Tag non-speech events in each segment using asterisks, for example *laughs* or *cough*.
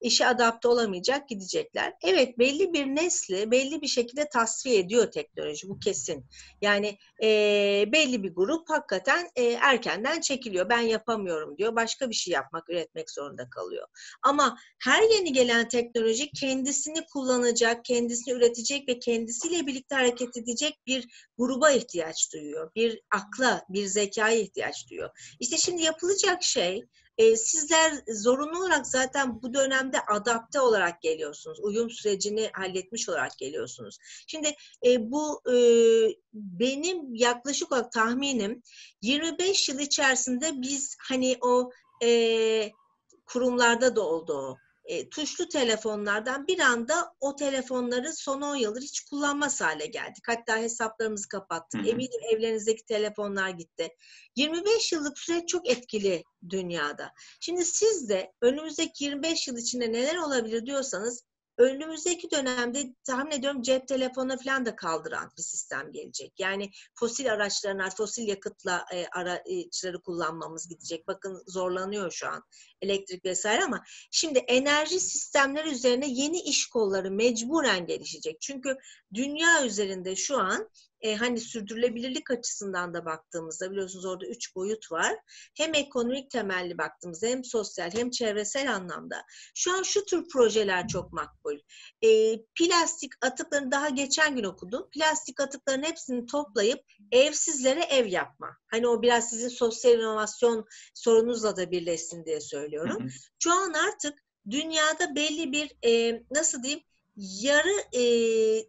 işe adapte olamayacak gidecekler. Evet belli bir nesli belli bir şekilde tasfiye ediyor teknoloji bu kesin. Yani e, belli bir grup hakikaten e, erkenden çekiliyor. Ben yapamıyorum diyor. Başka bir şey yapmak, üretmek zorunda kalıyor. Ama her yeni gelen teknoloji kendisini kullanacak, kendisini üretecek ve kendisiyle birlikte hareket edecek bir gruba ihtiyaç duyuyor. Bir akla, bir zekaya ihtiyaç duyuyor. İşte şimdi yapılacak şey e, sizler zorunlu olarak zaten bu dönemde adapte olarak geliyorsunuz. Uyum sürecini halletmiş olarak geliyorsunuz. Şimdi e, bu e, benim yaklaşık olarak tahminim 25 yıl içerisinde biz hani o e, kurumlarda da oldu e, tuşlu telefonlardan bir anda o telefonları son 10 yıldır hiç kullanmaz hale geldik. Hatta hesaplarımızı kapattık. Hı hı. Eminim evlerinizdeki telefonlar gitti. 25 yıllık süreç çok etkili dünyada. Şimdi siz de önümüzdeki 25 yıl içinde neler olabilir diyorsanız önümüzdeki dönemde tahmin ediyorum cep telefonu falan da kaldıran bir sistem gelecek. Yani fosil araçlarına, fosil yakıtla e, araçları kullanmamız gidecek. Bakın zorlanıyor şu an elektrik vesaire ama şimdi enerji sistemleri üzerine yeni iş kolları mecburen gelişecek. Çünkü dünya üzerinde şu an e, hani sürdürülebilirlik açısından da baktığımızda biliyorsunuz orada üç boyut var. Hem ekonomik temelli baktığımızda hem sosyal hem çevresel anlamda. Şu an şu tür projeler çok makbul. E, plastik atıklarını daha geçen gün okudum. Plastik atıkların hepsini toplayıp evsizlere ev yapma. Hani o biraz sizin sosyal inovasyon sorunuzla da birleşsin diye söylüyorum. Şu an artık dünyada belli bir e, nasıl diyeyim yarı e,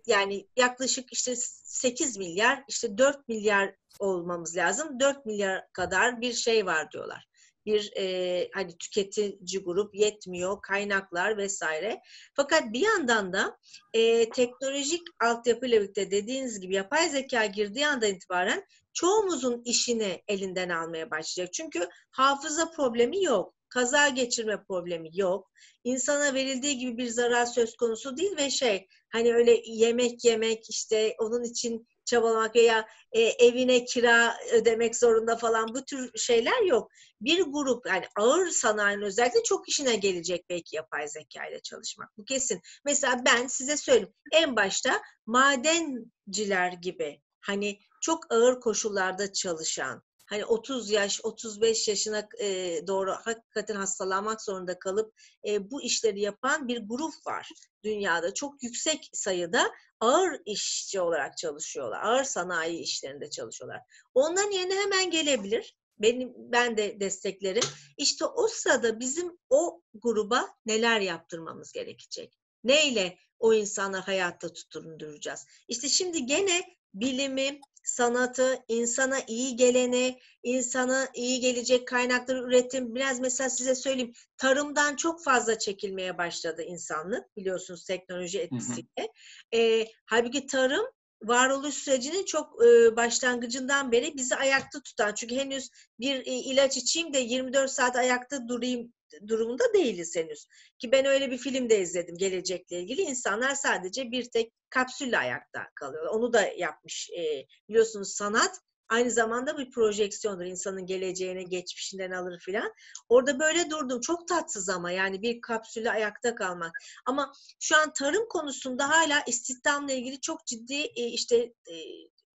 yani yaklaşık işte 8 milyar işte 4 milyar olmamız lazım. 4 milyar kadar bir şey var diyorlar. Bir e, hani tüketici grup yetmiyor, kaynaklar vesaire. Fakat bir yandan da e, teknolojik altyapıyla birlikte dediğiniz gibi yapay zeka girdiği andan itibaren çoğumuzun işini elinden almaya başlayacak. Çünkü hafıza problemi yok kaza geçirme problemi yok. İnsana verildiği gibi bir zarar söz konusu değil ve şey hani öyle yemek yemek işte onun için çabalamak veya e, evine kira ödemek zorunda falan bu tür şeyler yok. Bir grup yani ağır sanayinin özellikle çok işine gelecek belki yapay zeka ile çalışmak. Bu kesin. Mesela ben size söyleyeyim. En başta madenciler gibi hani çok ağır koşullarda çalışan hani 30 yaş, 35 yaşına e, doğru hakikaten hastalanmak zorunda kalıp e, bu işleri yapan bir grup var dünyada. Çok yüksek sayıda ağır işçi olarak çalışıyorlar. Ağır sanayi işlerinde çalışıyorlar. Onların yerine hemen gelebilir. Benim ben de desteklerim. İşte o sırada bizim o gruba neler yaptırmamız gerekecek? Neyle o insanı hayatta tutunduracağız? İşte şimdi gene bilimi, sanatı, insana iyi geleni, insana iyi gelecek kaynakları üretim. Biraz mesela size söyleyeyim. Tarımdan çok fazla çekilmeye başladı insanlık biliyorsunuz teknoloji etkisiyle. E, halbuki tarım varoluş sürecinin çok e, başlangıcından beri bizi ayakta tutan. Çünkü henüz bir e, ilaç içeyim de 24 saat ayakta durayım durumunda değiliz henüz. Ki ben öyle bir film de izledim gelecekle ilgili. İnsanlar sadece bir tek kapsülle ayakta kalıyorlar. Onu da yapmış. E, biliyorsunuz sanat aynı zamanda bir projeksiyondur. İnsanın geleceğini, geçmişinden alır filan. Orada böyle durdum. Çok tatsız ama yani bir kapsülle ayakta kalmak. Ama şu an tarım konusunda hala istihdamla ilgili çok ciddi e, işte e,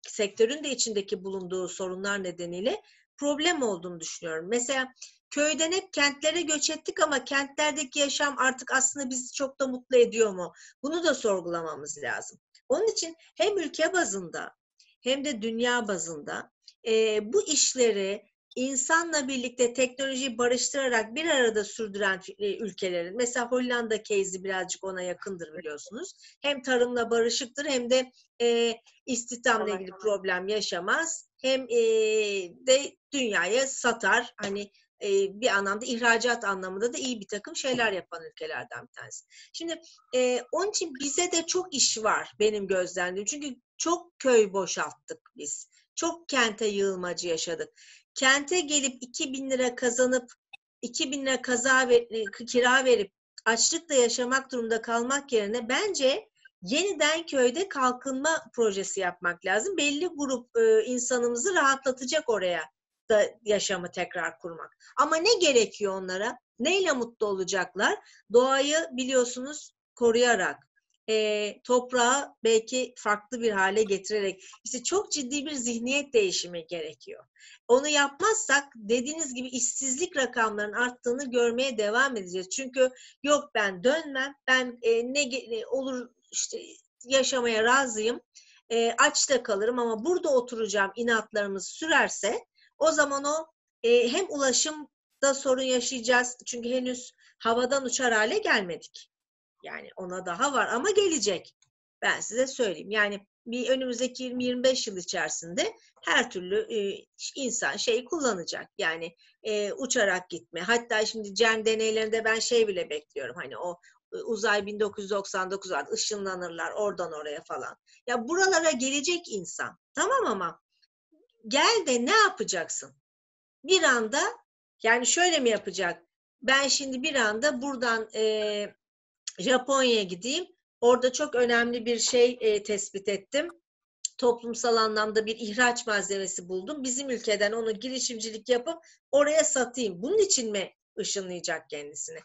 sektörün de içindeki bulunduğu sorunlar nedeniyle problem olduğunu düşünüyorum. Mesela köyden hep kentlere göç ettik ama kentlerdeki yaşam artık aslında bizi çok da mutlu ediyor mu? Bunu da sorgulamamız lazım. Onun için hem ülke bazında hem de dünya bazında e, bu işleri insanla birlikte teknolojiyi barıştırarak bir arada sürdüren ülkelerin, mesela Hollanda case'i birazcık ona yakındır biliyorsunuz. Hem tarımla barışıktır hem de e, istihdamla ilgili problem yaşamaz. Hem e, de dünyaya satar. Hani e, bir anlamda ihracat anlamında da iyi bir takım şeyler yapan ülkelerden bir tanesi. Şimdi e, onun için bize de çok iş var benim gözlemlediğim. Çünkü çok köy boşalttık biz. Çok kente yığılmacı yaşadık. Kente gelip 2000 lira kazanıp 2000 lira kaza ver, e, kira verip açlıkla yaşamak durumunda kalmak yerine bence yeniden köyde kalkınma projesi yapmak lazım. Belli grup e, insanımızı rahatlatacak oraya da yaşamı tekrar kurmak. Ama ne gerekiyor onlara? Neyle mutlu olacaklar? Doğayı biliyorsunuz koruyarak, e, toprağı belki farklı bir hale getirerek işte çok ciddi bir zihniyet değişimi gerekiyor. Onu yapmazsak dediğiniz gibi işsizlik rakamlarının arttığını görmeye devam edeceğiz. Çünkü yok ben dönmem, ben e, ne olur işte yaşamaya razıyım, e, aç da kalırım ama burada oturacağım inatlarımız sürerse o zaman o e, hem ulaşımda sorun yaşayacağız çünkü henüz havadan uçar hale gelmedik. Yani ona daha var ama gelecek. Ben size söyleyeyim. Yani bir önümüzdeki 20-25 yıl içerisinde her türlü e, insan şeyi kullanacak. Yani e, uçarak gitme. Hatta şimdi CERN deneylerinde ben şey bile bekliyorum. Hani o e, uzay 1999 var. ışınlanırlar oradan oraya falan. Ya buralara gelecek insan. Tamam ama gel de ne yapacaksın? Bir anda yani şöyle mi yapacak? Ben şimdi bir anda buradan e, Japonya'ya gideyim. Orada çok önemli bir şey e, tespit ettim. Toplumsal anlamda bir ihraç malzemesi buldum. Bizim ülkeden onu girişimcilik yapıp oraya satayım. Bunun için mi ışınlayacak kendisini?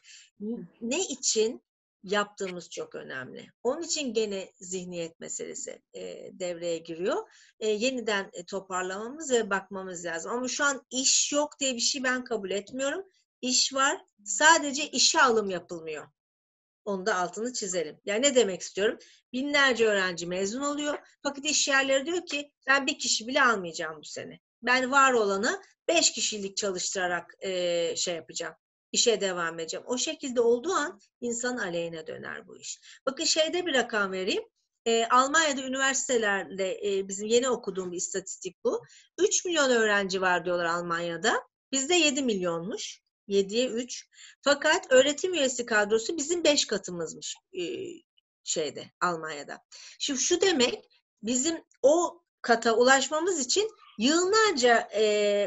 Ne için yaptığımız çok önemli. Onun için gene zihniyet meselesi e, devreye giriyor. E, yeniden e, toparlamamız ve bakmamız lazım. Ama şu an iş yok diye bir şey ben kabul etmiyorum. İş var. Sadece işe alım yapılmıyor. Onu da altını çizelim. Yani ne demek istiyorum? Binlerce öğrenci mezun oluyor. Fakat iş yerleri diyor ki ben bir kişi bile almayacağım bu sene. Ben var olanı beş kişilik çalıştırarak e, şey yapacağım. İşe devam edeceğim. O şekilde olduğu an insan aleyhine döner bu iş. Bakın şeyde bir rakam vereyim. E, Almanya'da üniversitelerle e, bizim yeni okuduğum bir istatistik bu. 3 milyon öğrenci var diyorlar Almanya'da. Bizde 7 milyonmuş. 7'ye 3. Fakat öğretim üyesi kadrosu bizim 5 katımızmış e, şeyde Almanya'da. Şimdi şu demek bizim o kata ulaşmamız için yığınlarca e,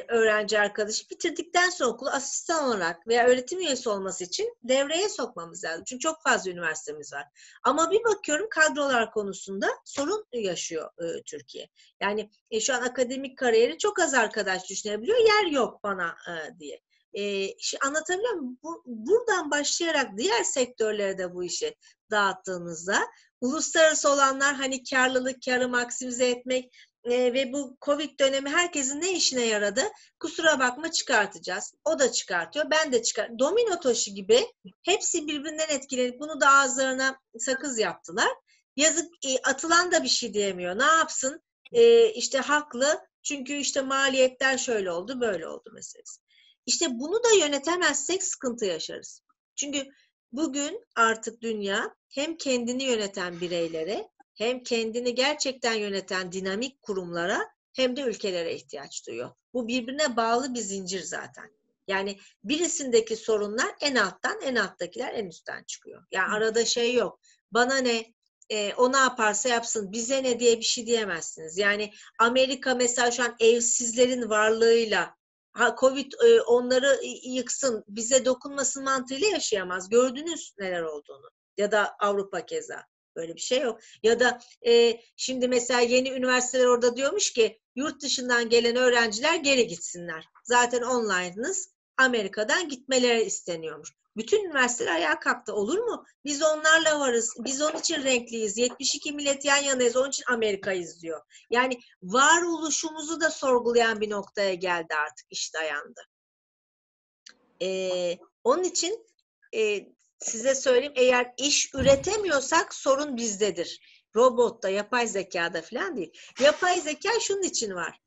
öğrenci arkadaşı bitirdikten sonra okulu asistan olarak veya öğretim üyesi olması için devreye sokmamız lazım. Çünkü çok fazla üniversitemiz var. Ama bir bakıyorum kadrolar konusunda sorun yaşıyor e, Türkiye. Yani e, şu an akademik kariyeri çok az arkadaş düşünebiliyor. Yer yok bana e, diye. E, anlatabiliyor muyum? Bu, buradan başlayarak diğer sektörlere de bu işi dağıttığınızda uluslararası olanlar hani karlılık, karı maksimize etmek e, ve bu Covid dönemi herkesin ne işine yaradı? Kusura bakma çıkartacağız. O da çıkartıyor. Ben de çıkart. Domino taşı gibi hepsi birbirinden etkilenip bunu da ağızlarına sakız yaptılar. Yazık e, atılan da bir şey diyemiyor. Ne yapsın? E, işte haklı. Çünkü işte maliyetler şöyle oldu, böyle oldu meselesi. İşte bunu da yönetemezsek sıkıntı yaşarız. Çünkü bugün artık dünya hem kendini yöneten bireylere hem kendini gerçekten yöneten dinamik kurumlara hem de ülkelere ihtiyaç duyuyor. Bu birbirine bağlı bir zincir zaten. Yani birisindeki sorunlar en alttan, en alttakiler en üstten çıkıyor. Yani arada şey yok. Bana ne, e, o ne yaparsa yapsın, bize ne diye bir şey diyemezsiniz. Yani Amerika mesela şu an evsizlerin varlığıyla ha, Covid e, onları yıksın, bize dokunmasın mantığıyla yaşayamaz. Gördünüz neler olduğunu. Ya da Avrupa keza. Böyle bir şey yok. Ya da e, şimdi mesela yeni üniversiteler orada diyormuş ki yurt dışından gelen öğrenciler geri gitsinler. Zaten online'ınız Amerika'dan gitmeleri isteniyormuş. Bütün üniversiteler ayağa kalktı. Olur mu? Biz onlarla varız. Biz onun için renkliyiz. 72 millet yan yanayız. Onun için Amerika izliyor. Yani varoluşumuzu da sorgulayan bir noktaya geldi artık. iş dayandı. Ee, onun için e, size söyleyeyim eğer iş üretemiyorsak sorun bizdedir. Robotta, yapay zekada falan değil. Yapay zeka şunun için var.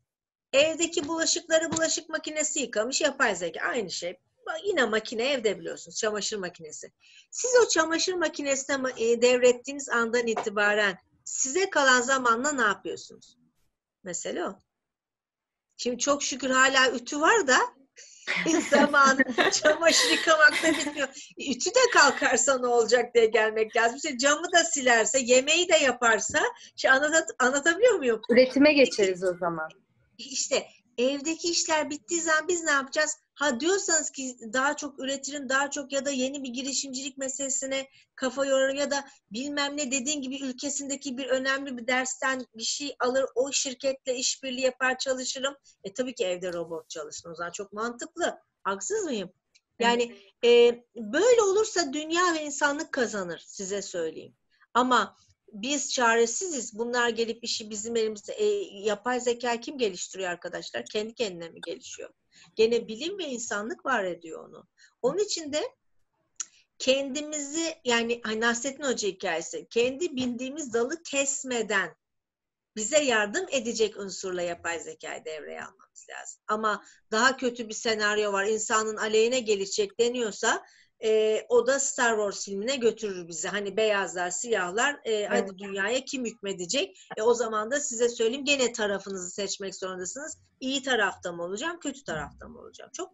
Evdeki bulaşıkları bulaşık makinesi yıkamış yapay zeka. Aynı şey. Yine makine evde biliyorsunuz. Çamaşır makinesi. Siz o çamaşır makinesine e, devrettiğiniz andan itibaren size kalan zamanla ne yapıyorsunuz? Mesela o. Şimdi çok şükür hala ütü var da *laughs* zaman çamaşır yıkamakta bitmiyor. Ütü de kalkarsa ne olacak diye gelmek lazım. İşte camı da silerse, yemeği de yaparsa, şey anlat, anlatabiliyor muyum? Üretime geçeriz o zaman. İşte evdeki işler bittiği zaman biz ne yapacağız? Ha diyorsanız ki daha çok üretirim, daha çok ya da yeni bir girişimcilik meselesine kafa yorarım ya da bilmem ne dediğin gibi ülkesindeki bir önemli bir dersten bir şey alır, o şirketle işbirliği yapar çalışırım. E tabii ki evde robot çalışsın o zaman çok mantıklı. Haksız mıyım? Yani e, böyle olursa dünya ve insanlık kazanır size söyleyeyim. Ama biz çaresiziz. Bunlar gelip işi bizim elimizde. E, yapay zeka kim geliştiriyor arkadaşlar? Kendi kendine mi gelişiyor? Gene bilim ve insanlık var ediyor onu. Onun için de kendimizi yani Nasrettin Hoca hikayesi kendi bindiğimiz dalı kesmeden bize yardım edecek unsurla yapay zekayı devreye almamız lazım. Ama daha kötü bir senaryo var. insanın aleyhine gelişecek deniyorsa e, o da Star Wars filmine götürür bizi. Hani beyazlar, siyahlar, e, evet. hadi dünyaya kim hükmedecek? E, o zaman da size söyleyeyim gene tarafınızı seçmek zorundasınız. İyi tarafta mı olacağım, kötü tarafta mı olacağım? Çok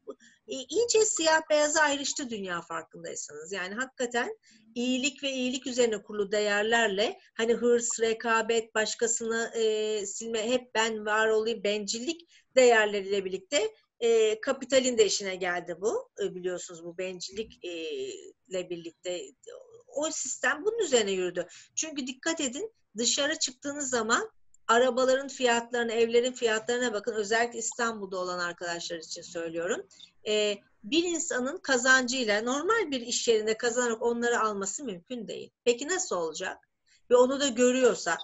e, iyice siyah beyaza ayrıştı dünya farkındaysanız. Yani hakikaten iyilik ve iyilik üzerine kurulu değerlerle hani hırs, rekabet, başkasını e, silme, hep ben var olayım, bencillik değerleriyle birlikte e, kapitalin de işine geldi bu. E, biliyorsunuz bu bencillikle birlikte o sistem bunun üzerine yürüdü. Çünkü dikkat edin dışarı çıktığınız zaman arabaların fiyatlarına, evlerin fiyatlarına bakın. Özellikle İstanbul'da olan arkadaşlar için söylüyorum. E, bir insanın kazancıyla normal bir iş yerinde kazanarak onları alması mümkün değil. Peki nasıl olacak? Ve onu da görüyorsa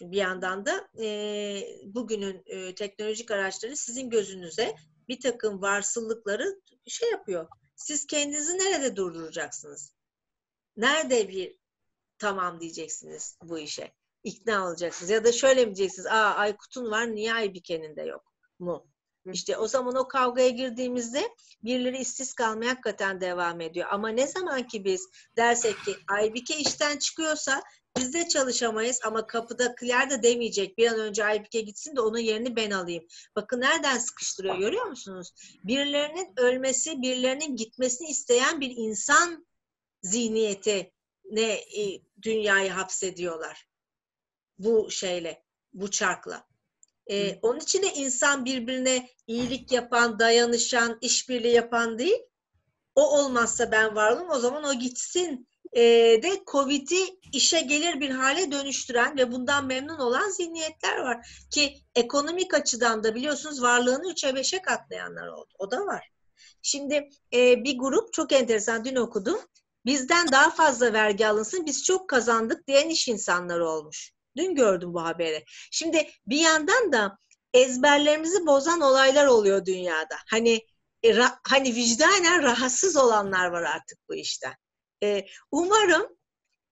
bir yandan da e, bugünün e, teknolojik araçları sizin gözünüze bir takım varsıllıkları şey yapıyor. Siz kendinizi nerede durduracaksınız? Nerede bir tamam diyeceksiniz bu işe? İkna olacaksınız. Ya da şöyle mi diyeceksiniz? Aa Aykut'un var niye Aybike'nin de yok mu? İşte o zaman o kavgaya girdiğimizde birileri işsiz kalmaya hakikaten devam ediyor. Ama ne zaman ki biz dersek ki Aybike işten çıkıyorsa biz de çalışamayız ama kapıda kler de demeyecek. Bir an önce Aybike gitsin de onun yerini ben alayım. Bakın nereden sıkıştırıyor görüyor musunuz? Birilerinin ölmesi, birilerinin gitmesini isteyen bir insan zihniyeti ne e, dünyayı hapsediyorlar. Bu şeyle, bu çarkla. Ee, onun için de insan birbirine iyilik yapan, dayanışan, işbirliği yapan değil. O olmazsa ben varlığım o zaman o gitsin e, de Covid'i işe gelir bir hale dönüştüren ve bundan memnun olan zihniyetler var. Ki ekonomik açıdan da biliyorsunuz varlığını 3'e 5'e katlayanlar oldu. O da var. Şimdi e, bir grup çok enteresan dün okudum. Bizden daha fazla vergi alınsın biz çok kazandık diyen iş insanları olmuş. Dün gördüm bu haberi. Şimdi bir yandan da ezberlerimizi bozan olaylar oluyor dünyada. Hani e, ra, hani vicdanen rahatsız olanlar var artık bu işten. E, umarım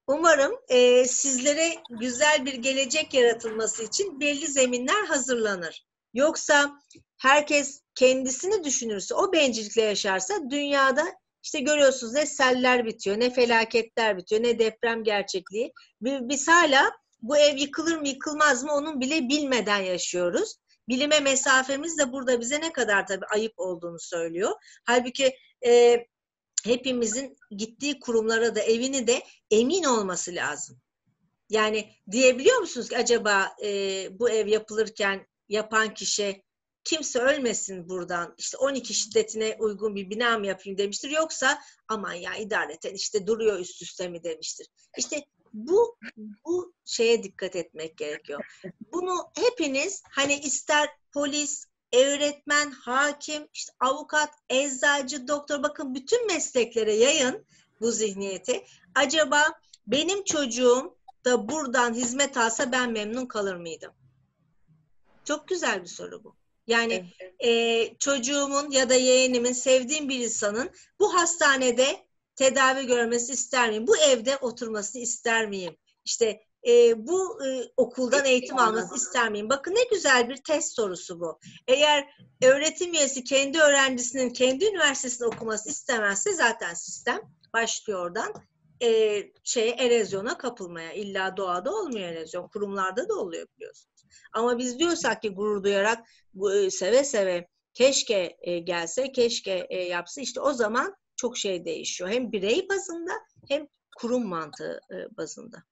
umarım e, sizlere güzel bir gelecek yaratılması için belli zeminler hazırlanır. Yoksa herkes kendisini düşünürse, o bencillikle yaşarsa dünyada işte görüyorsunuz ne seller bitiyor, ne felaketler bitiyor, ne deprem gerçekliği. Biz hala bu ev yıkılır mı yıkılmaz mı onun bile bilmeden yaşıyoruz. Bilime mesafemiz de burada bize ne kadar tabii ayıp olduğunu söylüyor. Halbuki e, hepimizin gittiği kurumlara da evini de emin olması lazım. Yani diyebiliyor musunuz ki acaba e, bu ev yapılırken yapan kişi kimse ölmesin buradan işte 12 şiddetine uygun bir bina mı yapayım demiştir yoksa aman ya idareten işte duruyor üst üste mi demiştir. İşte bu bu şeye dikkat etmek gerekiyor. Bunu hepiniz hani ister polis, öğretmen, hakim, işte avukat, eczacı, doktor bakın bütün mesleklere yayın bu zihniyeti. Acaba benim çocuğum da buradan hizmet alsa ben memnun kalır mıydım? Çok güzel bir soru bu. Yani e, çocuğumun ya da yeğenimin, sevdiğim bir insanın bu hastanede tedavi görmesi ister miyim? Bu evde oturmasını ister miyim? İşte e, bu e, okuldan eğitim alması ister miyim? Bakın ne güzel bir test sorusu bu. Eğer öğretim üyesi kendi öğrencisinin kendi üniversitesinde okuması istemezse zaten sistem başlıyor oradan e, şeye erozyona kapılmaya. İlla doğada olmuyor erozyon. Kurumlarda da oluyor biliyorsunuz. Ama biz diyorsak ki gurur duyarak bu, seve seve keşke e, gelse, keşke e, yapsa işte o zaman çok şey değişiyor. Hem birey bazında hem kurum mantığı e, bazında.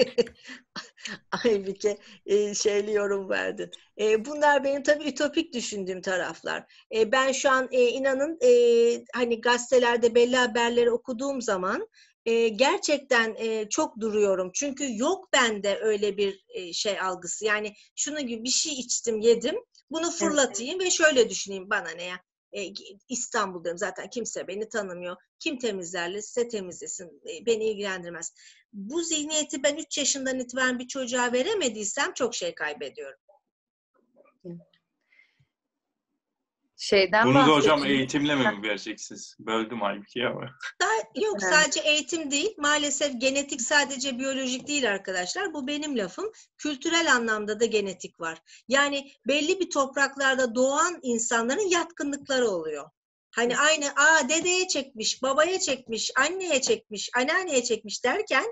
*laughs* Aybike e, şeyli yorum verdin. E, bunlar benim tabii ütopik düşündüğüm taraflar. E, ben şu an e, inanın e, hani gazetelerde belli haberleri okuduğum zaman e, gerçekten e, çok duruyorum. Çünkü yok bende öyle bir e, şey algısı. Yani şunu gibi bir şey içtim, yedim. Bunu fırlatayım ve şöyle düşüneyim bana ne ya. E, İstanbul'dayım zaten kimse beni tanımıyor. Kim temizlerse temizlesin. E, beni ilgilendirmez. Bu zihniyeti ben 3 yaşından itibaren bir çocuğa veremediysem çok şey kaybediyorum. Şeyden Bunu da hocam eğitimle mi vereceksiniz? Böldüm halbuki ama. Sa- Yok Evet. sadece eğitim değil. Maalesef genetik sadece biyolojik değil arkadaşlar. Bu benim lafım. Kültürel anlamda da genetik var. Yani belli bir topraklarda doğan insanların yatkınlıkları oluyor. Hani aynı aa dedeye çekmiş, babaya çekmiş, anneye çekmiş, anneanneye çekmiş derken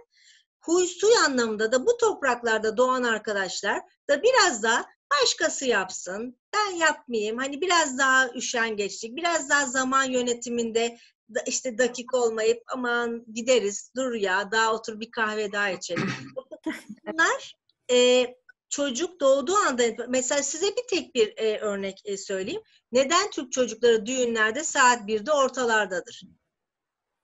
huy anlamında da bu topraklarda doğan arkadaşlar da biraz daha başkası yapsın, ben yapmayayım. Hani biraz daha üşengeçlik, biraz daha zaman yönetiminde da işte dakika olmayıp aman gideriz dur ya daha otur bir kahve daha içelim. *clears throat* Bunlar e, çocuk doğduğu anda mesela size bir tek bir e, örnek e, söyleyeyim. Neden Türk çocukları düğünlerde saat 1'de ortalardadır?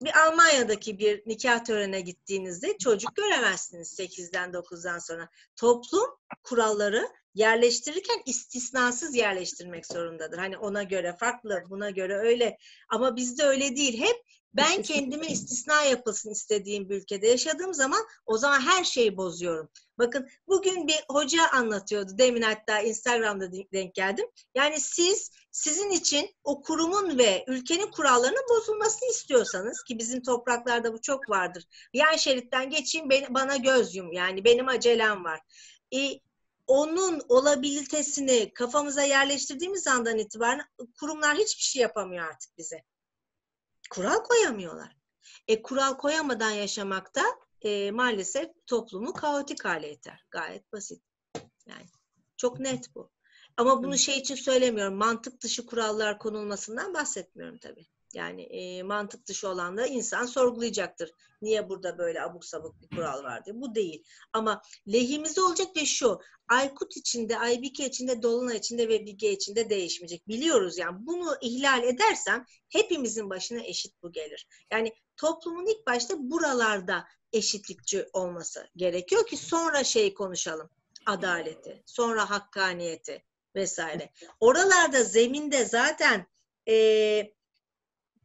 Bir Almanya'daki bir nikah törenine gittiğinizde çocuk göremezsiniz 8'den 9'dan sonra. Toplum kuralları yerleştirirken istisnasız yerleştirmek zorundadır. Hani ona göre farklı, buna göre öyle. Ama bizde öyle değil. Hep ben kendimin istisna yapılsın istediğim bir ülkede yaşadığım zaman o zaman her şeyi bozuyorum. Bakın bugün bir hoca anlatıyordu. Demin hatta Instagram'da denk geldim. Yani siz sizin için o kurumun ve ülkenin kurallarının bozulmasını istiyorsanız ki bizim topraklarda bu çok vardır. Yan şeritten geçeyim bana göz yum yani benim acelem var. E, onun olabilitesini kafamıza yerleştirdiğimiz andan itibaren kurumlar hiçbir şey yapamıyor artık bize. Kural koyamıyorlar. E kural koyamadan yaşamakta e, maalesef toplumu kaotik hale iter. Gayet basit. Yani çok net bu. Ama bunu şey için söylemiyorum. Mantık dışı kurallar konulmasından bahsetmiyorum tabii. Yani e, mantık dışı olan da insan sorgulayacaktır. Niye burada böyle abuk sabuk bir kural var diye. Bu değil. Ama lehimize olacak ve şu. Aykut içinde, Aybike içinde, Dolunay içinde ve Bilge içinde değişmeyecek. Biliyoruz yani. Bunu ihlal edersem hepimizin başına eşit bu gelir. Yani toplumun ilk başta buralarda eşitlikçi olması gerekiyor ki sonra şey konuşalım. Adaleti, sonra hakkaniyeti vesaire. Oralarda zeminde zaten e,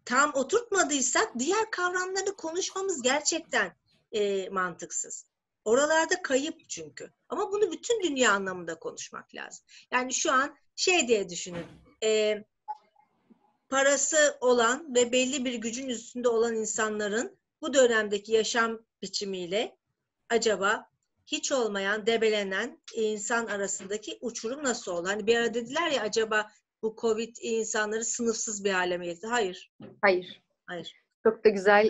tam oturtmadıysak diğer kavramları konuşmamız gerçekten e, mantıksız. Oralarda kayıp çünkü. Ama bunu bütün dünya anlamında konuşmak lazım. Yani şu an şey diye düşünün. E, parası olan ve belli bir gücün üstünde olan insanların bu dönemdeki yaşam biçimiyle acaba hiç olmayan, debelenen insan arasındaki uçurum nasıl oldu? Hani bir ara dediler ya acaba bu Covid insanları sınıfsız bir hale mi getirdi? Hayır. Hayır. Hayır. Çok da güzel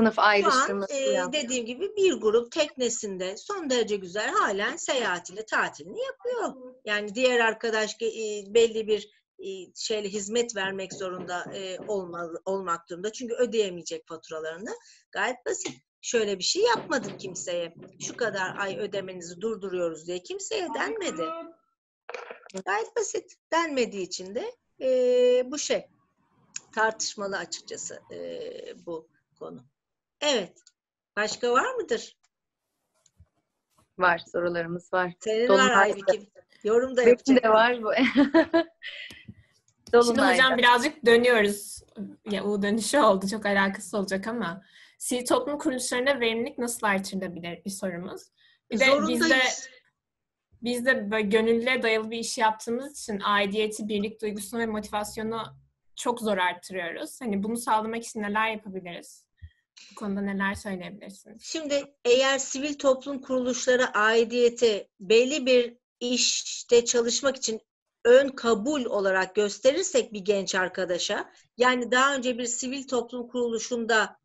sınıf Şu an ayrıştırması e, dediğim gibi bir grup teknesinde son derece güzel halen seyahatini, tatilini yapıyor. Yani diğer arkadaş e, belli bir e, şeyle hizmet vermek zorunda e, olmalı, olmak durumunda. Çünkü ödeyemeyecek faturalarını. Gayet basit. Şöyle bir şey yapmadık kimseye. Şu kadar ay ödemenizi durduruyoruz diye kimseye denmedi. Gayet basit. Denmediği için de e, bu şey tartışmalı açıkçası e, bu konu. Evet. Başka var mıdır? Var sorularımız var. Senin var Dolunay Aybike. Yorum da Benim yapacak. de var bu. *laughs* Şimdi Dolunay'da. hocam birazcık dönüyoruz. Ya U dönüşü oldu. Çok alakasız olacak ama sivil toplum kuruluşlarında verimlilik nasıl artırılabilir bir sorumuz. Bir de Zorundayız. bizde biz de böyle gönüllüye dayalı bir iş yaptığımız için aidiyeti, birlik duygusunu ve motivasyonu çok zor arttırıyoruz. Hani bunu sağlamak için neler yapabiliriz? Bu konuda neler söyleyebilirsiniz? Şimdi eğer sivil toplum kuruluşları aidiyeti belli bir işte çalışmak için ön kabul olarak gösterirsek bir genç arkadaşa, yani daha önce bir sivil toplum kuruluşunda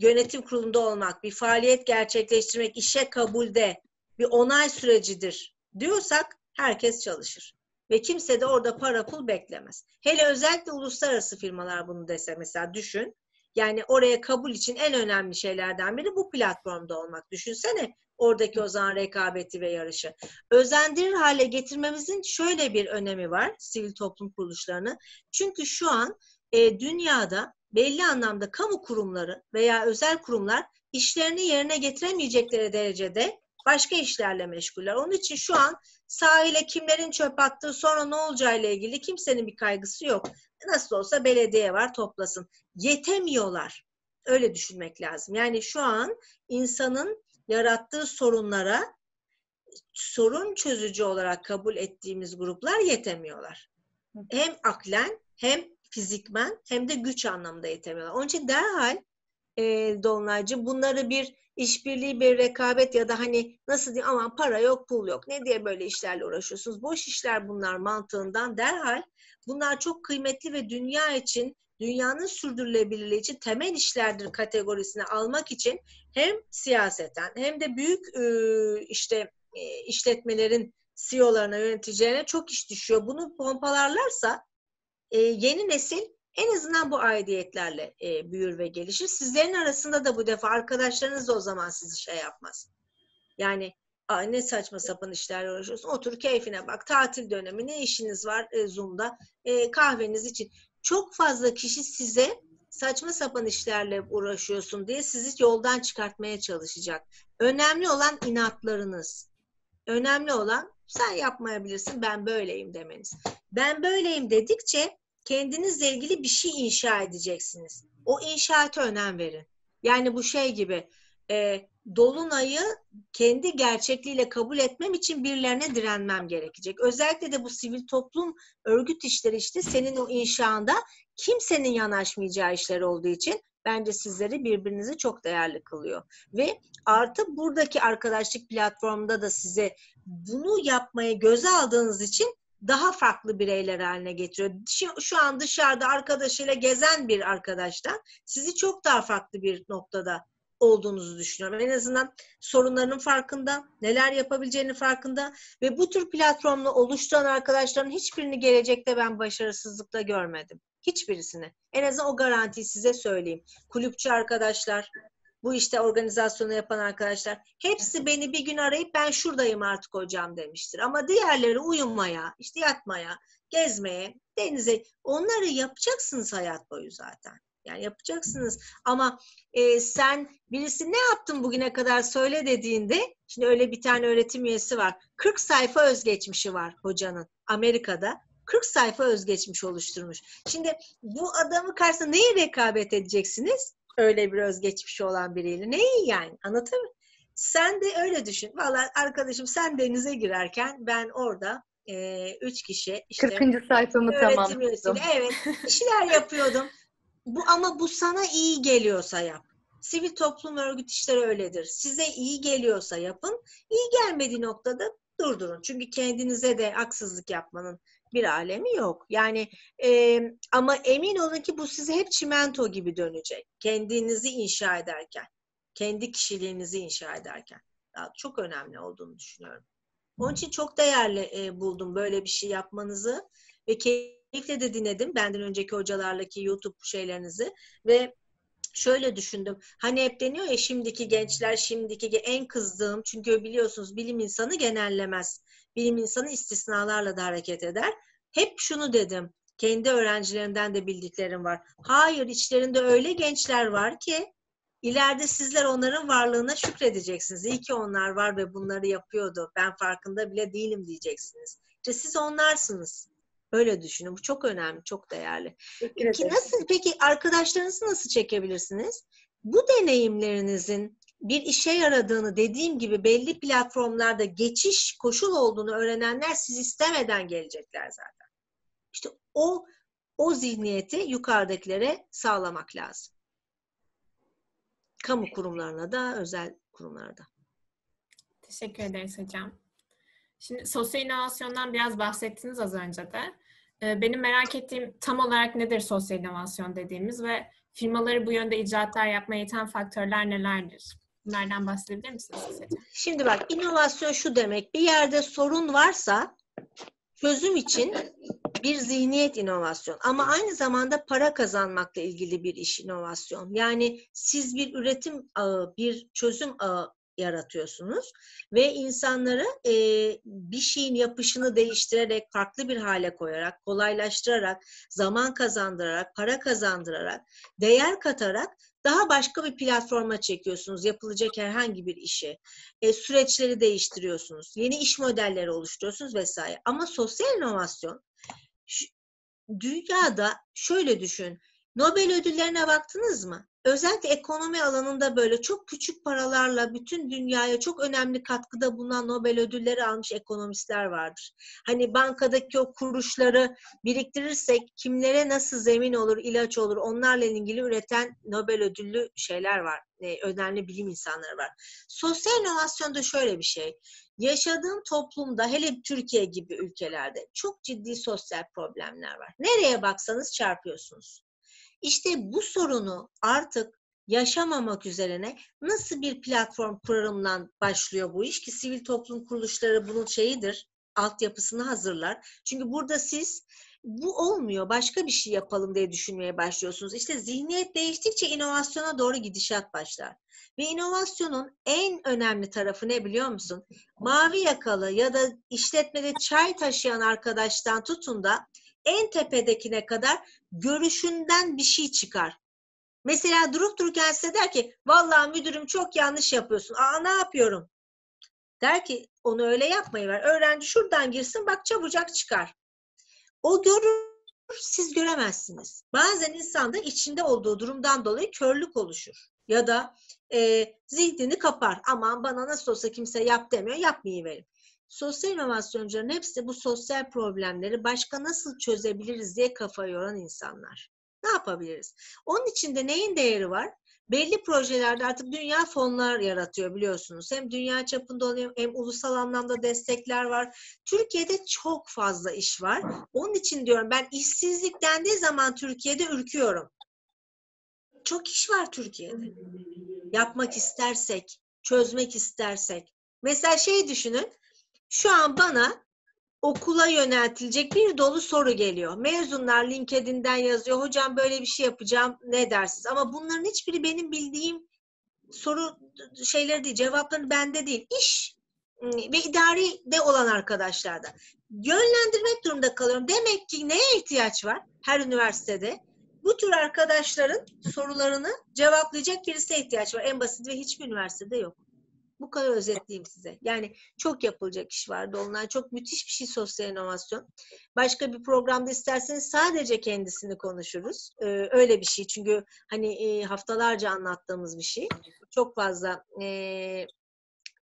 yönetim kurulunda olmak, bir faaliyet gerçekleştirmek, işe kabulde bir onay sürecidir diyorsak herkes çalışır. Ve kimse de orada para pul beklemez. Hele özellikle uluslararası firmalar bunu dese mesela düşün. Yani oraya kabul için en önemli şeylerden biri bu platformda olmak. Düşünsene oradaki o zaman rekabeti ve yarışı. Özendirir hale getirmemizin şöyle bir önemi var sivil toplum kuruluşlarını. Çünkü şu an e, dünyada belli anlamda kamu kurumları veya özel kurumlar işlerini yerine getiremeyecekleri derecede başka işlerle meşguller. Onun için şu an sahile kimlerin çöp attığı sonra ne olacağıyla ilgili kimsenin bir kaygısı yok. Nasıl olsa belediye var toplasın. Yetemiyorlar. Öyle düşünmek lazım. Yani şu an insanın yarattığı sorunlara sorun çözücü olarak kabul ettiğimiz gruplar yetemiyorlar. Hem aklen hem fizikmen hem de güç anlamında yetemiyorlar. Onun için derhal e, Dolunaycı bunları bir işbirliği, bir rekabet ya da hani nasıl diyeyim aman para yok, pul yok. Ne diye böyle işlerle uğraşıyorsunuz? Boş işler bunlar mantığından derhal bunlar çok kıymetli ve dünya için dünyanın sürdürülebilirliği için temel işlerdir kategorisine almak için hem siyaseten hem de büyük e, işte e, işletmelerin CEO'larına, yöneticilerine çok iş düşüyor. Bunu pompalarlarsa e, yeni nesil en azından bu aidiyetlerle e, büyür ve gelişir. Sizlerin arasında da bu defa arkadaşlarınız da o zaman sizi şey yapmaz. Yani ne saçma sapan işlerle uğraşıyorsun. Otur keyfine bak. Tatil dönemi ne işiniz var e, Zoom'da? E, kahveniz için. Çok fazla kişi size saçma sapan işlerle uğraşıyorsun diye sizi yoldan çıkartmaya çalışacak. Önemli olan inatlarınız. Önemli olan sen yapmayabilirsin ben böyleyim demeniz. Ben böyleyim dedikçe kendinizle ilgili bir şey inşa edeceksiniz. O inşaata önem verin. Yani bu şey gibi e, dolunayı kendi gerçekliğiyle kabul etmem için birilerine direnmem gerekecek. Özellikle de bu sivil toplum örgüt işleri işte senin o inşaanda kimsenin yanaşmayacağı işler olduğu için bence sizleri birbirinizi çok değerli kılıyor. Ve artı buradaki arkadaşlık platformunda da size bunu yapmaya göze aldığınız için daha farklı bireyler haline getiriyor. Şu, şu an dışarıda arkadaşıyla gezen bir arkadaştan sizi çok daha farklı bir noktada olduğunuzu düşünüyorum. En azından sorunlarının farkında, neler yapabileceğini farkında ve bu tür platformla oluşturan arkadaşların hiçbirini gelecekte ben başarısızlıkta görmedim. Hiçbirisini. En azından o garantiyi size söyleyeyim. Kulüpçü arkadaşlar, bu işte organizasyonu yapan arkadaşlar hepsi beni bir gün arayıp ben şuradayım artık hocam demiştir. Ama diğerleri uyumaya, işte yatmaya, gezmeye, denize onları yapacaksınız hayat boyu zaten. Yani yapacaksınız ama e, sen birisi ne yaptın bugüne kadar söyle dediğinde şimdi öyle bir tane öğretim üyesi var. 40 sayfa özgeçmişi var hocanın Amerika'da. 40 sayfa özgeçmiş oluşturmuş. Şimdi bu adamı karşısında neyi rekabet edeceksiniz? Öyle bir özgeçmişi olan biriyle. Neyi yani? Anlatabiliyor muyum? Sen de öyle düşün. Vallahi arkadaşım sen denize girerken ben orada e, üç kişi işte 40. sayfamı tamamladım. üyesiyle evet bir şeyler yapıyordum. Bu ama bu sana iyi geliyorsa yap. Sivil toplum örgüt işleri öyledir. Size iyi geliyorsa yapın. İyi gelmediği noktada durdurun. Çünkü kendinize de haksızlık yapmanın bir alemi yok. Yani e, ama emin olun ki bu size hep çimento gibi dönecek. Kendinizi inşa ederken, kendi kişiliğinizi inşa ederken. Daha çok önemli olduğunu düşünüyorum. Onun için çok değerli e, buldum böyle bir şey yapmanızı ve keyifle de dinledim benden önceki hocalarlaki YouTube şeylerinizi ve şöyle düşündüm. Hani hep deniyor ya şimdiki gençler, şimdiki en kızdığım çünkü biliyorsunuz bilim insanı genellemez. Bilim insanı istisnalarla da hareket eder. Hep şunu dedim. Kendi öğrencilerimden de bildiklerim var. Hayır içlerinde öyle gençler var ki ileride sizler onların varlığına şükredeceksiniz. İyi ki onlar var ve bunları yapıyordu. Ben farkında bile değilim diyeceksiniz. İşte siz onlarsınız. Öyle düşünün. Bu çok önemli, çok değerli. Teşekkür Ki ederim. nasıl peki arkadaşlarınızı nasıl çekebilirsiniz? Bu deneyimlerinizin bir işe yaradığını dediğim gibi belli platformlarda geçiş koşul olduğunu öğrenenler siz istemeden gelecekler zaten. İşte o o zihniyeti yukarıdakilere sağlamak lazım. Kamu kurumlarına da, özel kurumlara da. Teşekkür ederiz hocam. Şimdi sosyal inovasyondan biraz bahsettiniz az önce de. Ee, Benim merak ettiğim tam olarak nedir sosyal inovasyon dediğimiz ve firmaları bu yönde icraatlar yapmaya iten faktörler nelerdir? Bunlardan bahsedebilir misiniz? Şimdi bak inovasyon şu demek. Bir yerde sorun varsa çözüm için bir zihniyet inovasyon ama aynı zamanda para kazanmakla ilgili bir iş inovasyon. Yani siz bir üretim ağı, bir çözüm ağı yaratıyorsunuz ve insanları e, bir şeyin yapışını değiştirerek, farklı bir hale koyarak, kolaylaştırarak, zaman kazandırarak, para kazandırarak, değer katarak daha başka bir platforma çekiyorsunuz yapılacak herhangi bir işi. E, süreçleri değiştiriyorsunuz. Yeni iş modelleri oluşturuyorsunuz vesaire. Ama sosyal inovasyon dünyada şöyle düşün. Nobel ödüllerine baktınız mı? Özellikle ekonomi alanında böyle çok küçük paralarla bütün dünyaya çok önemli katkıda bulunan Nobel ödülleri almış ekonomistler vardır. Hani bankadaki o kuruşları biriktirirsek kimlere nasıl zemin olur, ilaç olur onlarla ilgili üreten Nobel ödüllü şeyler var. e, önemli bilim insanları var. Sosyal inovasyonda şöyle bir şey. Yaşadığım toplumda hele Türkiye gibi ülkelerde çok ciddi sosyal problemler var. Nereye baksanız çarpıyorsunuz. İşte bu sorunu artık yaşamamak üzerine nasıl bir platform kurarımdan başlıyor bu iş ki sivil toplum kuruluşları bunun şeyidir, altyapısını hazırlar. Çünkü burada siz bu olmuyor, başka bir şey yapalım diye düşünmeye başlıyorsunuz. İşte zihniyet değiştikçe inovasyona doğru gidişat başlar. Ve inovasyonun en önemli tarafı ne biliyor musun? Mavi yakalı ya da işletmede çay taşıyan arkadaştan tutun da en tepedekine kadar görüşünden bir şey çıkar. Mesela durup dururken size der ki vallahi müdürüm çok yanlış yapıyorsun. Aa ne yapıyorum? Der ki onu öyle yapmayı ver. Öğrenci şuradan girsin bak çabucak çıkar. O görür siz göremezsiniz. Bazen insanda içinde olduğu durumdan dolayı körlük oluşur. Ya da e, zihnini kapar. Aman bana nasıl olsa kimse yap demiyor yapmayıverim. Sosyal inovasyoncuların hepsi bu sosyal problemleri başka nasıl çözebiliriz diye kafa yoran insanlar. Ne yapabiliriz? Onun içinde neyin değeri var? Belli projelerde artık dünya fonlar yaratıyor biliyorsunuz. Hem dünya çapında oluyor hem ulusal anlamda destekler var. Türkiye'de çok fazla iş var. Onun için diyorum ben işsizlik dendiği zaman Türkiye'de ürküyorum. Çok iş var Türkiye'de. Yapmak istersek, çözmek istersek. Mesela şey düşünün. Şu an bana okula yöneltilecek bir dolu soru geliyor. Mezunlar LinkedIn'den yazıyor. Hocam böyle bir şey yapacağım. Ne dersiniz? Ama bunların hiçbiri benim bildiğim soru şeyleri değil. Cevapları bende değil. İş ım, ve idari de olan arkadaşlarda. Yönlendirmek durumunda kalıyorum. Demek ki neye ihtiyaç var her üniversitede? Bu tür arkadaşların sorularını cevaplayacak birisine ihtiyaç var. En basit ve hiçbir üniversitede yok. Bu kadar özetleyeyim size. Yani çok yapılacak iş var Dolunay. Çok müthiş bir şey sosyal inovasyon. Başka bir programda isterseniz sadece kendisini konuşuruz. Ee, öyle bir şey. Çünkü hani e, haftalarca anlattığımız bir şey. Çok fazla e,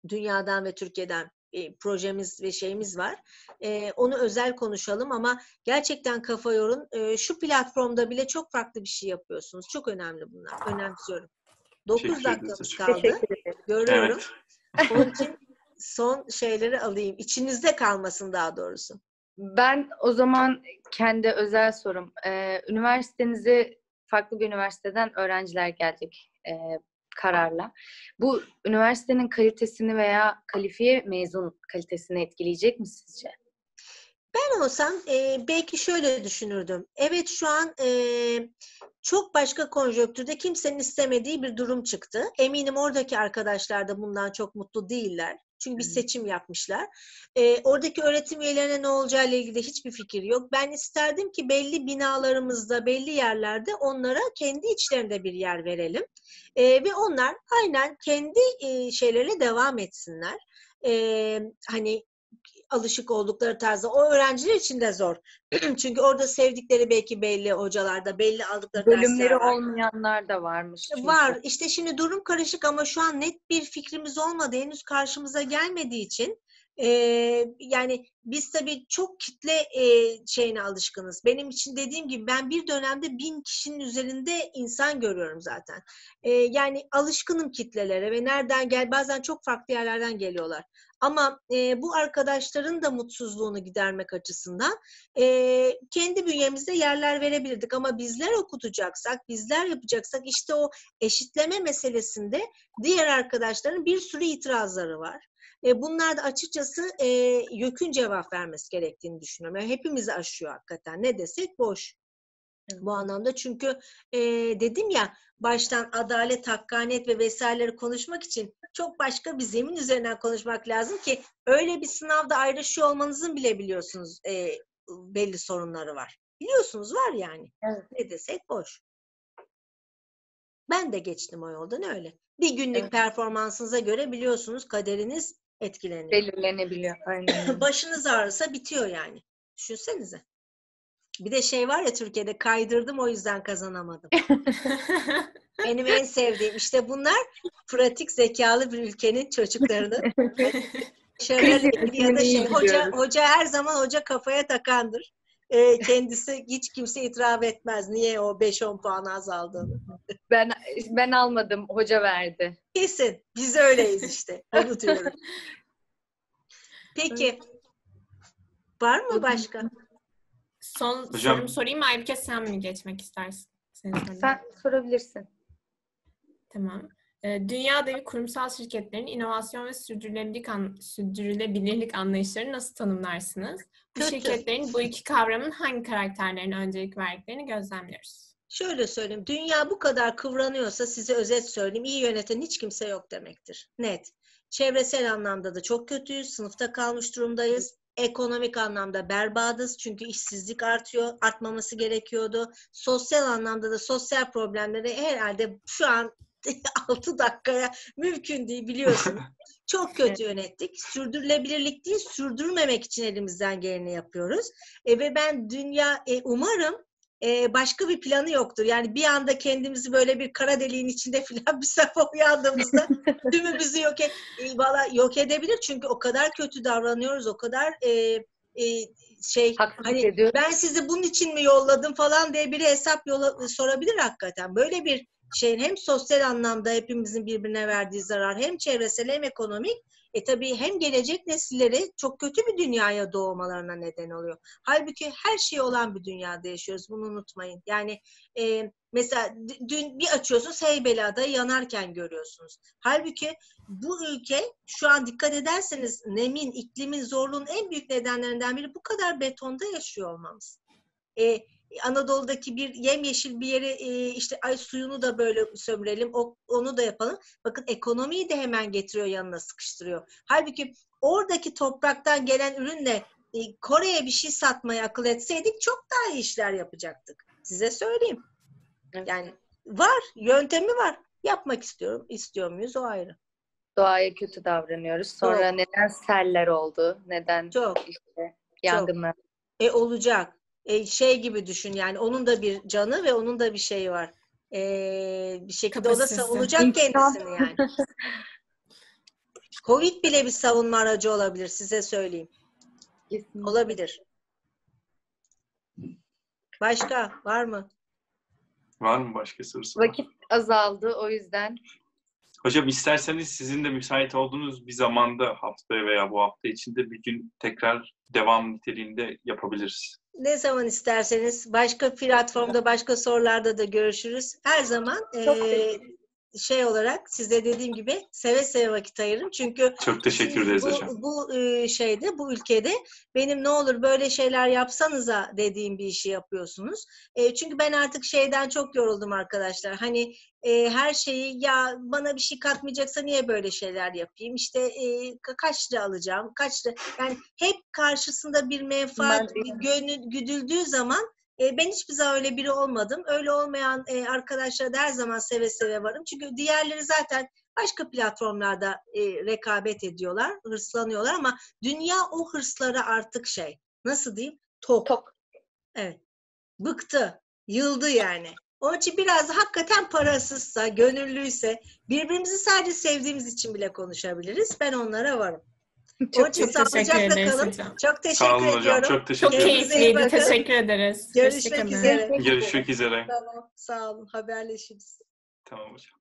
dünyadan ve Türkiye'den e, projemiz ve şeyimiz var. E, onu özel konuşalım ama gerçekten kafa yorun. E, şu platformda bile çok farklı bir şey yapıyorsunuz. Çok önemli bunlar. Önemsiyorum. 9 Teşekkür dakikamız kaldı. Görüyorum. Evet. Onun için son şeyleri alayım. İçinizde kalmasın daha doğrusu. Ben o zaman kendi özel sorum. Ee, üniversitenize farklı bir üniversiteden öğrenciler gelecek e, kararla. Bu üniversitenin kalitesini veya kalifiye mezun kalitesini etkileyecek mi sizce? Ben olsam e, belki şöyle düşünürdüm. Evet şu an e, çok başka konjonktürde kimsenin istemediği bir durum çıktı. Eminim oradaki arkadaşlar da bundan çok mutlu değiller. Çünkü bir seçim yapmışlar. E, oradaki öğretim üyelerine ne olacağı ile ilgili hiçbir fikir yok. Ben isterdim ki belli binalarımızda, belli yerlerde onlara kendi içlerinde bir yer verelim. E, ve onlar aynen kendi e, şeylerine devam etsinler. E, hani alışık oldukları tarzda. O öğrenciler için de zor. *clears throat* Çünkü orada sevdikleri belki belli hocalarda, belli aldıkları Bölümleri dersler var. olmayanlar da varmış. çünkü. Var. İşte şimdi durum karışık ama şu an net bir fikrimiz olmadı. Henüz karşımıza gelmediği için e, yani biz tabii çok kitle e, şeyine alışkınız. Benim için dediğim gibi ben bir dönemde bin kişinin üzerinde insan görüyorum zaten. E, yani alışkınım kitlelere ve nereden gel bazen çok farklı yerlerden geliyorlar. Ama e, bu arkadaşların da mutsuzluğunu gidermek açısından e, kendi bünyemizde yerler verebilirdik. Ama bizler okutacaksak, bizler yapacaksak işte o eşitleme meselesinde diğer arkadaşların bir sürü itirazları var. E, bunlar da açıkçası e, YÖK'ün cevap vermesi gerektiğini düşünüyorum. Yani hepimizi aşıyor hakikaten. Ne desek boş. Bu anlamda çünkü e, dedim ya baştan adalet, hakkaniyet ve vesaireleri konuşmak için çok başka bir zemin üzerinden konuşmak lazım ki öyle bir sınavda ayrışıyor olmanızın bile biliyorsunuz e, belli sorunları var. Biliyorsunuz var yani. Evet. Ne desek boş. Ben de geçtim o yoldan öyle. Bir günlük Evet. performansınıza göre biliyorsunuz kaderiniz etkileniyor. Belirlenebiliyor. Aynen. *clears throat* Başınız ağrısa bitiyor yani. Düşünsenize. Bir de şey var ya Türkiye'de kaydırdım o yüzden kazanamadım. *laughs* Benim en sevdiğim işte bunlar pratik zekalı bir ülkenin *laughs* Kriz ilgili ya da şey hoca hoca her zaman hoca kafaya takandır. Ee, kendisi hiç kimse itiraf etmez niye o 5-10 puan azaldığını. ben ben almadım. Hoca verdi. Kesin. Biz öyleyiz işte. Onu diyorum. *laughs* Peki. Var mı başka? Son Hocam- sorumu sorayım mı Aybüke sen mi geçmek istersin? Sen sorabilirsin. Tamam. Ee, Dünya devi kurumsal şirketlerin inovasyon ve sürdürülebilirlik, an- sürdürülebilirlik anlayışlarını nasıl tanımlarsınız? Bu Kötü. şirketlerin bu iki kavramın hangi karakterlerine öncelik verdiklerini gözlemliyoruz. Şöyle söyleyeyim. Dünya bu kadar kıvranıyorsa size özet söyleyeyim. iyi yöneten hiç kimse yok demektir. Net. Çevresel anlamda da çok kötüyüz. Sınıfta kalmış durumdayız. Ekonomik anlamda berbatız çünkü işsizlik artıyor, artmaması gerekiyordu. Sosyal anlamda da sosyal problemleri herhalde şu an *laughs* 6 dakikaya mümkün değil biliyorsunuz. *laughs* Çok kötü yönettik. Sürdürülebilirlik değil, sürdürmemek için elimizden geleni yapıyoruz. E, ve ben dünya, e, umarım e, başka bir planı yoktur. Yani bir anda kendimizi böyle bir kara deliğin içinde *laughs* falan bir sefer uyandığımızda *laughs* tümümüzü yok, e, valla yok edebilir. Çünkü o kadar kötü davranıyoruz, o kadar e, e, şey Haksızlık hani ediyorum. ben sizi bunun için mi yolladım falan diye biri hesap yola, sorabilir hakikaten. Böyle bir şeyin hem sosyal anlamda hepimizin birbirine verdiği zarar hem çevresel hem ekonomik e tabii hem gelecek nesilleri çok kötü bir dünyaya doğmalarına neden oluyor. Halbuki her şey olan bir dünyada yaşıyoruz. Bunu unutmayın. Yani e, mesela dün bir açıyorsunuz Heybeliada'yı yanarken görüyorsunuz. Halbuki bu ülke şu an dikkat ederseniz nemin, iklimin zorluğun en büyük nedenlerinden biri bu kadar betonda yaşıyor olmamız. E, Anadolu'daki bir yemyeşil bir yeri e, işte ay suyunu da böyle sömürelim, o, onu da yapalım. Bakın ekonomiyi de hemen getiriyor yanına sıkıştırıyor. Halbuki oradaki topraktan gelen ürünle e, Kore'ye bir şey satmayı akıl etseydik çok daha iyi işler yapacaktık. Size söyleyeyim. Yani var, yöntemi var. Yapmak istiyorum. İstiyor muyuz o ayrı. Doğaya kötü davranıyoruz. Sonra Çok. neden seller oldu? Neden Çok. işte yangınlar? E olacak. E, şey gibi düşün yani onun da bir canı ve onun da bir şeyi var. E, bir şekilde o da Kapasitesi. savunacak İnsan. kendisini yani. *laughs* Covid bile bir savunma aracı olabilir size söyleyeyim. Kesinlikle. Olabilir. Başka var mı? Var mı başka sorusu? Vakit azaldı o yüzden. Hocam isterseniz sizin de müsait olduğunuz bir zamanda haftaya veya bu hafta içinde bir gün tekrar devam niteliğinde yapabiliriz. Ne zaman isterseniz başka platformda başka sorularda da görüşürüz. Her zaman Çok e, şey olarak size dediğim gibi seve seve vakit ayırın. Çünkü Çok teşekkür ederiz bu, hocam. Bu e, şeyde, bu ülkede benim ne olur böyle şeyler yapsanıza dediğim bir işi yapıyorsunuz. E, çünkü ben artık şeyden çok yoruldum arkadaşlar. Hani e, her şeyi ya bana bir şey katmayacaksa niye böyle şeyler yapayım? İşte e, ka- kaç lira alacağım? Kaç lira? Yani hep karşısında bir menfaat gönül güdüldüğü zaman e, ben hiçbir zaman öyle biri olmadım. Öyle olmayan e, arkadaşlara da her zaman seve seve varım. Çünkü diğerleri zaten başka platformlarda e, rekabet ediyorlar, hırslanıyorlar ama dünya o hırslara artık şey, nasıl diyeyim? Tok. Tok. Evet. Bıktı, yıldı yani. Onun için biraz hakikaten parasızsa, gönüllüyse, birbirimizi sadece sevdiğimiz için bile konuşabiliriz. Ben onlara varım. Çok için Çok teşekkür ederiz kalın. hocam. Çok teşekkür Sağ olun hocam. ediyorum. Çok Çok teşekkür iyi keyifliydi. Teşekkür ederiz. Görüşmek Hoşçakalın. üzere. Görüşmek üzere. Tamam, sağ olun. Haberleşiriz. Tamam hocam.